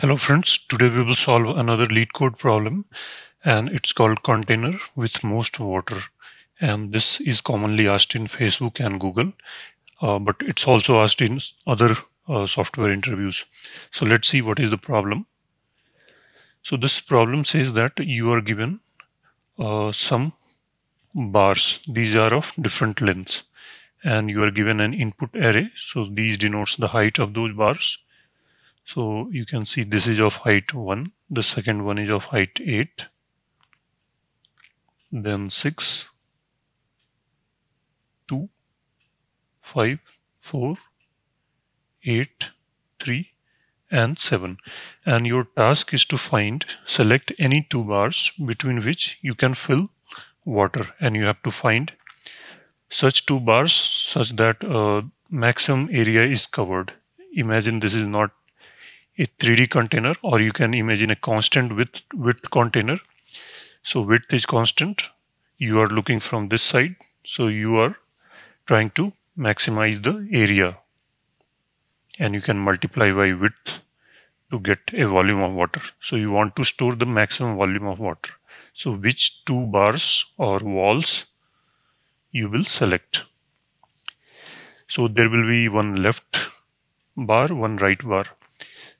Hello friends, today we will solve another LeetCode problem and it's called container with most water and this is commonly asked in Facebook and Google uh, but it's also asked in other uh, software interviews. So let's see what is the problem. So this problem says that you are given uh, some bars. These are of different lengths and you are given an input array. So these denotes the height of those bars so you can see this is of height 1, the second one is of height 8, then 6, 2, 5, 4, 8, 3 and 7 and your task is to find select any two bars between which you can fill water. And you have to find such two bars such that uh, maximum area is covered. Imagine this is not a 3D container or you can imagine a constant width, width container. So width is constant. You are looking from this side. So you are trying to maximize the area and you can multiply by width to get a volume of water. So you want to store the maximum volume of water. So which two bars or walls you will select. So there will be one left bar, one right bar.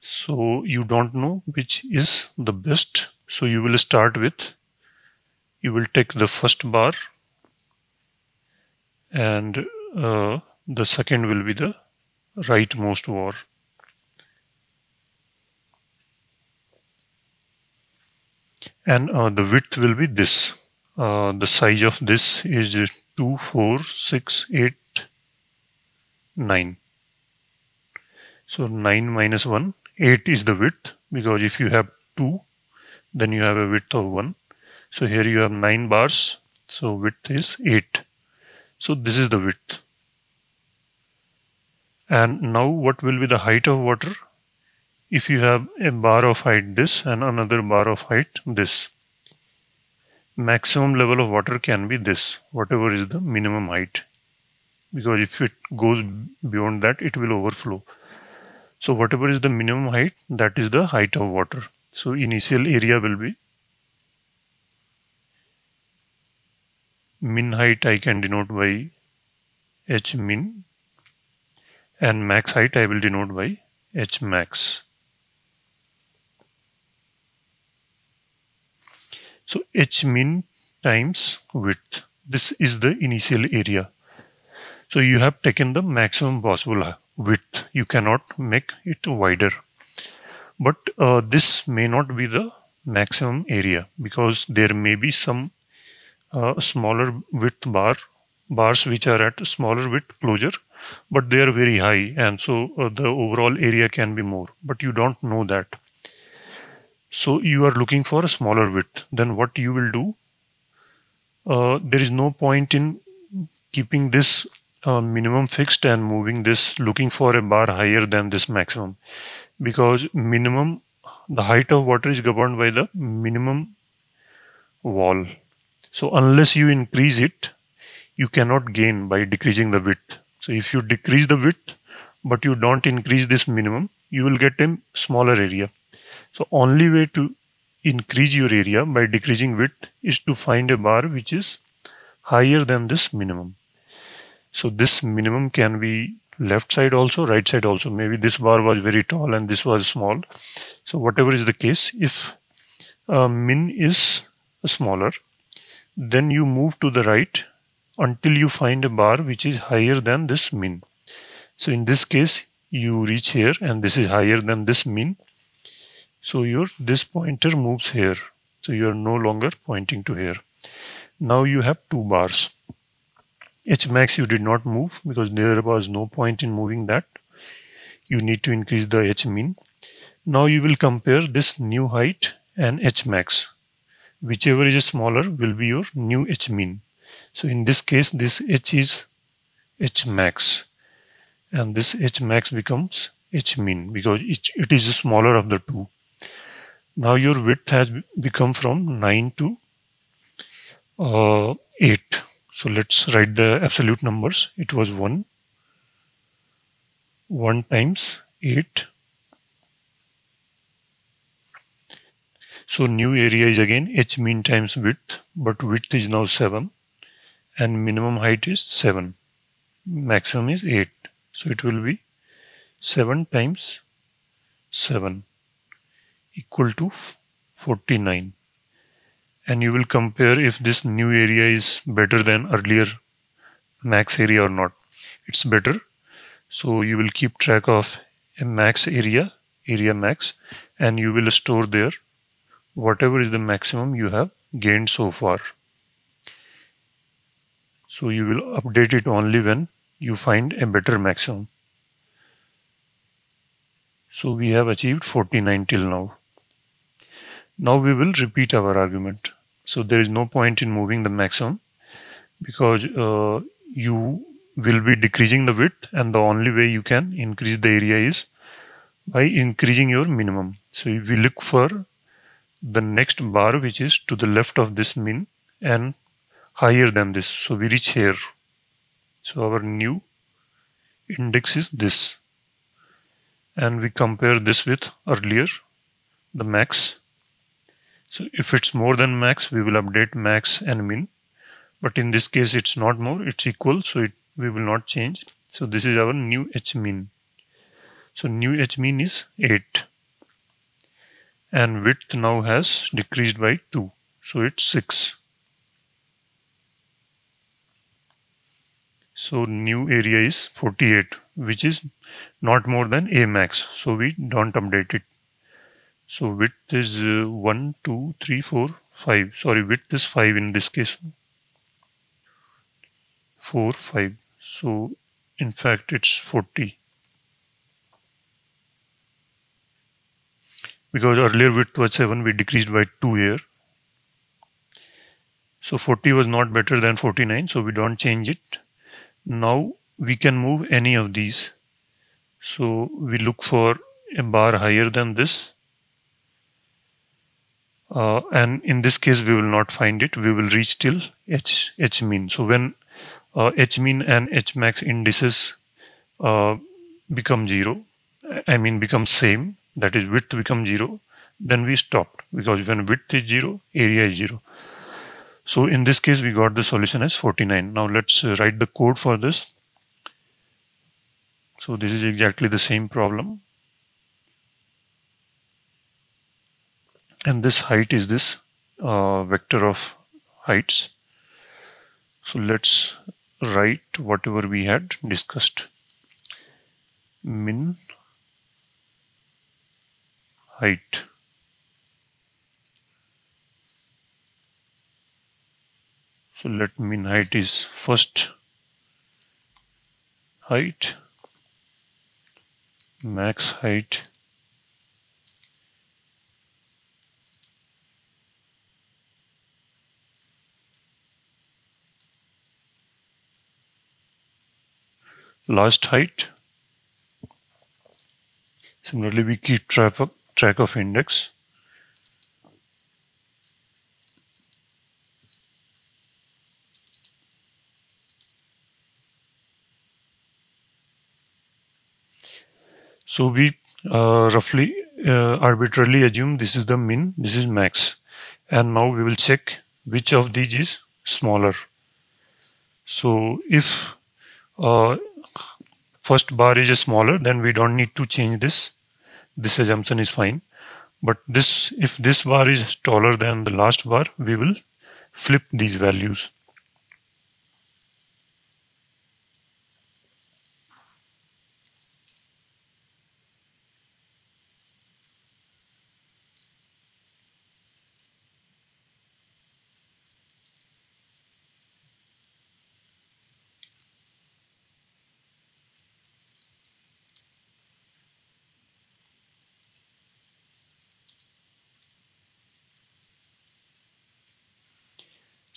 So you don't know which is the best. So you will start with, you will take the first bar and uh, the second will be the rightmost bar. And uh, the width will be this. Uh, the size of this is 2, 4, 6, 8, 9. So 9 minus 1 8 is the width because if you have 2 then you have a width of 1 so here you have 9 bars so width is 8 so this is the width. And now what will be the height of water? If you have a bar of height this and another bar of height this maximum level of water can be this whatever is the minimum height. Because if it goes beyond that it will overflow so whatever is the minimum height, that is the height of water. So initial area will be min height I can denote by h min and max height I will denote by h max. So h min times width. This is the initial area. So you have taken the maximum possible width. You cannot make it wider. But uh, this may not be the maximum area because there may be some uh, smaller width bar bars which are at smaller width closure but they are very high and so uh, the overall area can be more but you don't know that so you are looking for a smaller width then what you will do uh, there is no point in keeping this uh, minimum fixed and moving this looking for a bar higher than this maximum. Because minimum the height of water is governed by the minimum wall. So unless you increase it you cannot gain by decreasing the width. So if you decrease the width but you don't increase this minimum you will get a smaller area. So only way to increase your area by decreasing width is to find a bar which is higher than this minimum so this minimum can be left side also, right side also. Maybe this bar was very tall and this was small. So whatever is the case, if uh, min is smaller, then you move to the right until you find a bar which is higher than this min. So in this case, you reach here and this is higher than this min. So your this pointer moves here. So you are no longer pointing to here. Now you have two bars. H max you did not move because there was no point in moving that. You need to increase the H min. Now you will compare this new height and H max. Whichever is smaller will be your new H min. So in this case, this H is H max and this H max becomes H min because it, it is smaller of the two. Now your width has become from 9 to uh, 8 so let's write the absolute numbers. It was 1. 1 times 8 So new area is again h mean times width, but width is now 7 and minimum height is 7. Maximum is 8. So it will be 7 times 7 equal to 49 and you will compare if this new area is better than earlier max area or not it's better so you will keep track of a max area area max and you will store there whatever is the maximum you have gained so far so you will update it only when you find a better maximum so we have achieved 49 till now. Now we will repeat our argument. So there is no point in moving the maximum because uh, you will be decreasing the width and the only way you can increase the area is by increasing your minimum. So if we look for the next bar which is to the left of this min and higher than this. So we reach here. So our new index is this and we compare this with earlier the max so if it's more than max we will update max and min. But in this case it's not more it's equal so it we will not change. So this is our new h min. So new h min is 8 and width now has decreased by 2 so it's 6 so new area is 48 which is not more than a max. So we don't update it so width is uh, 1 2 3 4 5 sorry width is 5 in this case. 4 5 so in fact it's 40 because earlier width was 7 we decreased by 2 here. So 40 was not better than 49 so we don't change it. Now we can move any of these. So we look for a bar higher than this uh, and in this case we will not find it. We will reach till h h mean. So when uh, h mean and h max indices uh, become zero i mean become same that is width become zero then we stopped. Because when width is zero area is zero. So in this case we got the solution as 49 now let's write the code for this. So this is exactly the same problem. And this height is this uh, vector of heights. So let's write whatever we had discussed. Min height. So let min height is first height max height last height similarly we keep track of, track of index So we uh, roughly uh, arbitrarily assume this is the min, this is max. And now we will check which of these is smaller. So if uh, first bar is smaller, then we don't need to change this. This assumption is fine. But this, if this bar is taller than the last bar, we will flip these values.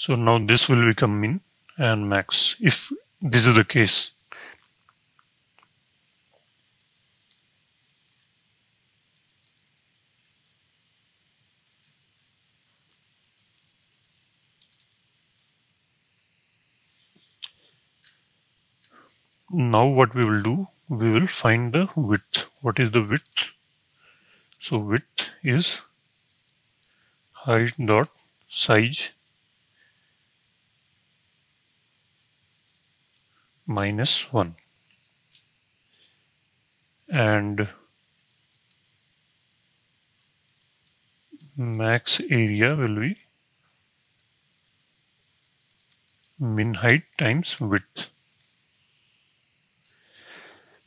So now this will become min and max if this is the case. Now what we will do, we will find the width. What is the width? So width is height dot size minus 1 and max area will be min height times width.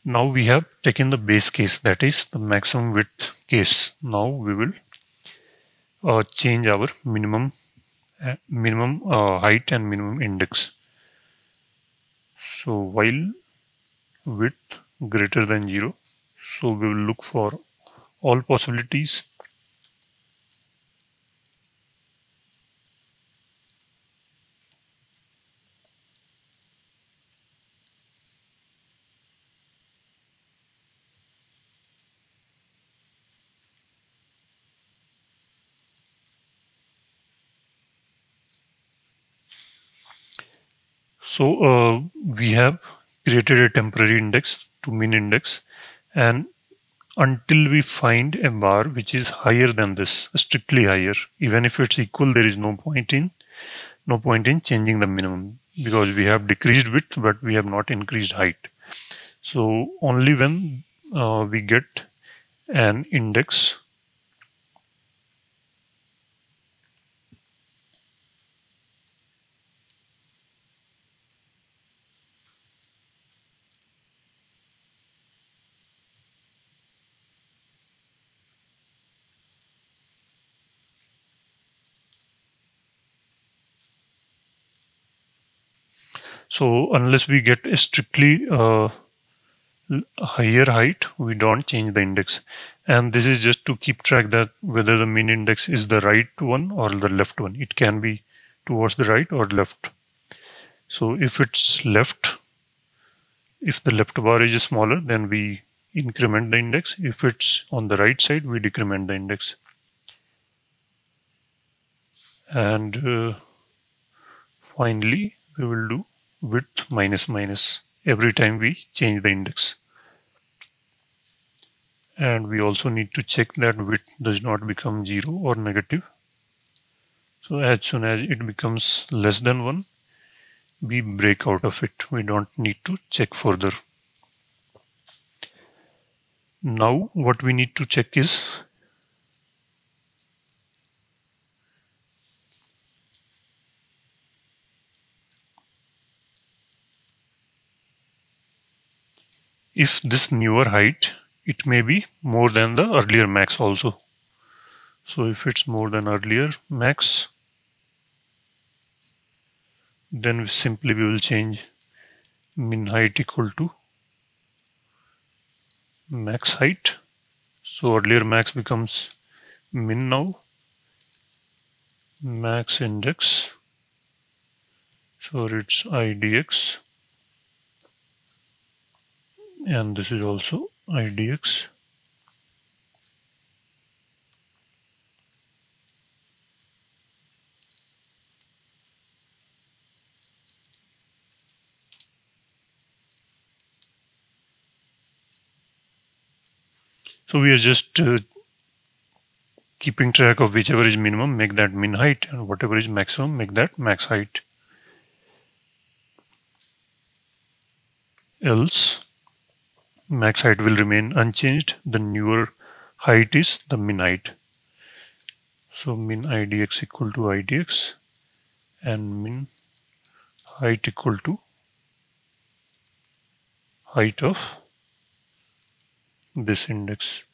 Now we have taken the base case that is the maximum width case. Now we will uh, change our minimum uh, minimum uh, height and minimum index. So while width greater than 0 so we will look for all possibilities So uh, we have created a temporary index to min index and until we find a bar which is higher than this, strictly higher, even if it's equal, there is no point in no point in changing the minimum because we have decreased width but we have not increased height. So only when uh, we get an index So unless we get a strictly uh, higher height, we don't change the index. And this is just to keep track that whether the mean index is the right one or the left one. It can be towards the right or left. So if it's left, if the left bar is smaller, then we increment the index. If it's on the right side, we decrement the index. And uh, finally, we will do width minus minus every time we change the index. And we also need to check that width does not become 0 or negative. So as soon as it becomes less than 1, we break out of it. We don't need to check further. Now what we need to check is if this newer height it may be more than the earlier max also. So if it's more than earlier max then simply we will change min height equal to max height. So earlier max becomes min now max index. So it's idx and this is also IDX. So we are just uh, keeping track of whichever is minimum, make that min height, and whatever is maximum, make that max height. Else, max height will remain unchanged. The newer height is the min height. So min idx equal to idx and min height equal to height of this index.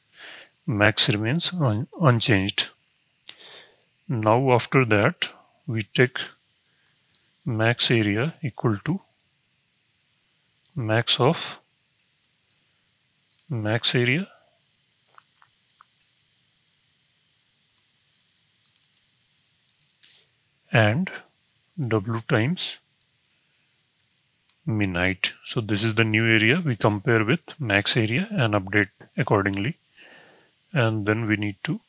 Max remains un unchanged. Now after that we take max area equal to max of max area and W times min height. So this is the new area we compare with max area and update accordingly. And then we need to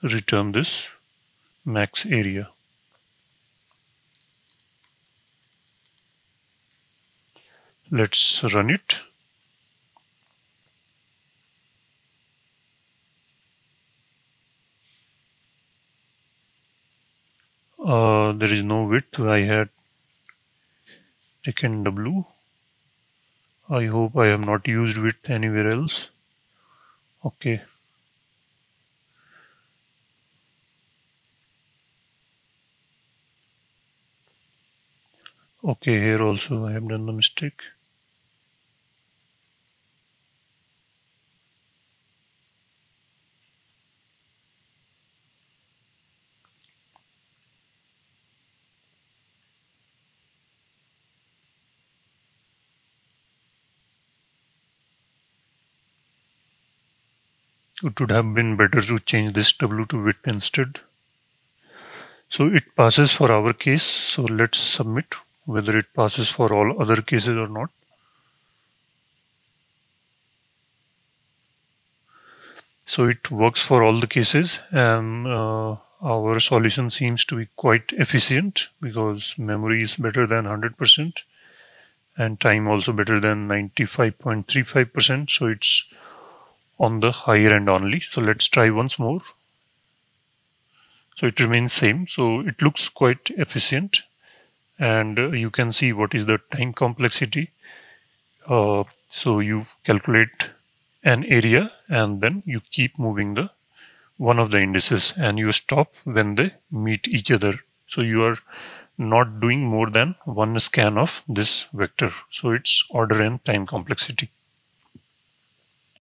return this max area. Let's run it. Uh, there is no width. I had taken W. I hope I have not used width anywhere else. Okay. Okay here also I have done the mistake. It would have been better to change this W to width instead. So it passes for our case. So let's submit whether it passes for all other cases or not. So it works for all the cases and uh, our solution seems to be quite efficient because memory is better than 100% and time also better than 95.35%. So it's on the higher end only. So let's try once more. So it remains same. So it looks quite efficient and uh, you can see what is the time complexity. Uh, so you calculate an area and then you keep moving the one of the indices and you stop when they meet each other. So you are not doing more than one scan of this vector. So it's order n time complexity.